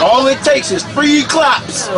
All it takes is three claps.